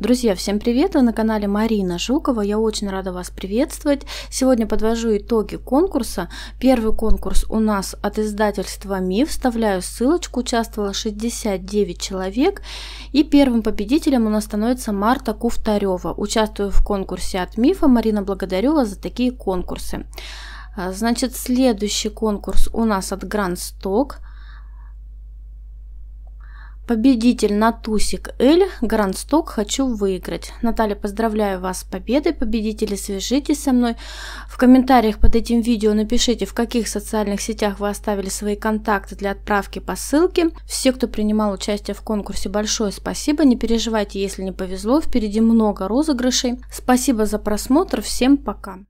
Друзья, всем привет! Вы на канале Марина Жукова. Я очень рада вас приветствовать. Сегодня подвожу итоги конкурса. Первый конкурс у нас от издательства МИФ. Вставляю ссылочку. Участвовало 69 человек. И первым победителем у нас становится Марта Куфтарева. Участвую в конкурсе от МИФа. Марина, благодарю вас за такие конкурсы. А, значит, следующий конкурс у нас от Grand Stock – Победитель Натусик Эль, Грандсток «Хочу выиграть». Наталья, поздравляю вас с победой, победители, свяжитесь со мной. В комментариях под этим видео напишите, в каких социальных сетях вы оставили свои контакты для отправки по ссылке. Все, кто принимал участие в конкурсе, большое спасибо. Не переживайте, если не повезло, впереди много розыгрышей. Спасибо за просмотр, всем пока.